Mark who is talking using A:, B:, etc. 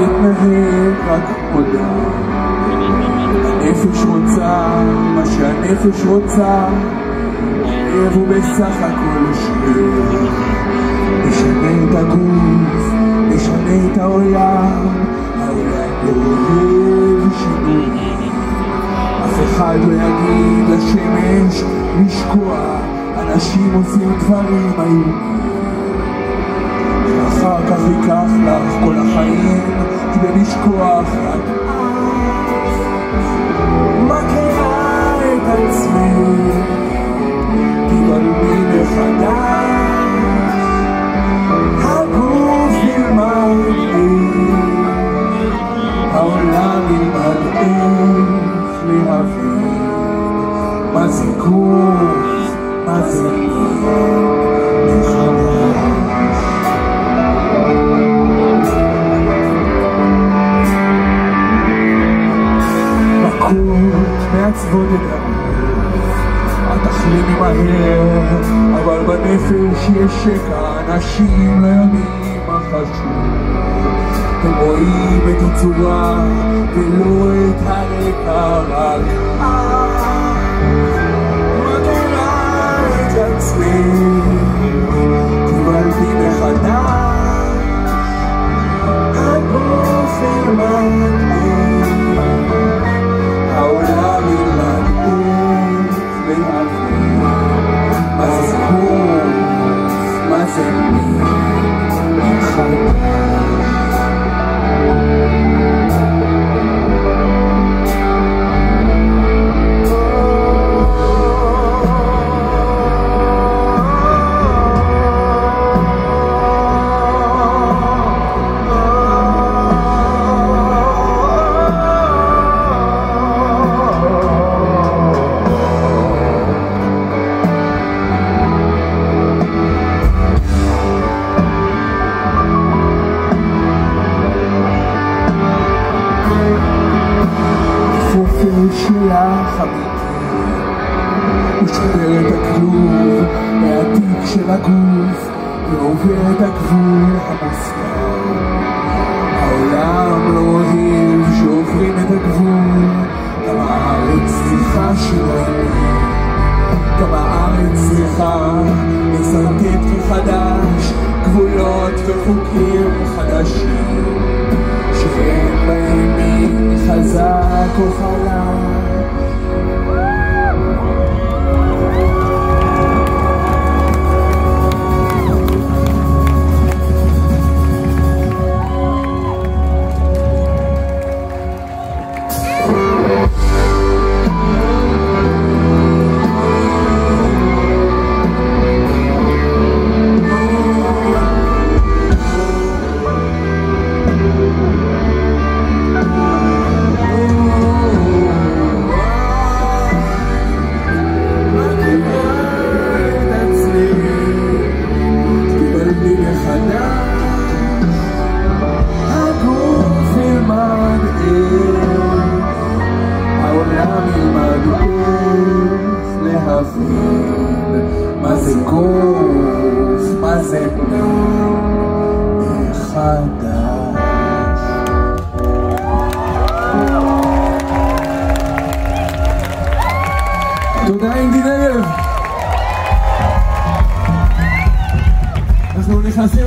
A: מתנהג רק עודה הנפש רוצה מה שהנפש רוצה האויב הוא בסך הכל שריר נשנה את הגוף, נשנה את העולם העולם לא אוהב שינוי. אף אחד לא יגיד לשמש לשקוע. אנשים עושים דברים איומים. ואחר כך ייקח לך כל החיים כדי לשכוח רק מה זה גוף, מה זה מחדש מכות מעצבות את הגוף, את תחלימי מהר, אבל בנפש יש שקע, אנשים לא יודעים מה חשוב. הם רואים את הצורה ולא את הרקע, רק שובר את הכלוב מהתיק של הגוף ועובר את הגבול המוסכם העולם לא אוהב שעוברים את הגבול. גם הארץ צריכה שינויים גם הארץ צריכה לשרטט מחדש גבולות וחוקים חדשים שאין בהם מי חזק או חלש להבין מה זה גוף, מה זה מין מחדש. תודה אינדי נגב. אנחנו נכנסים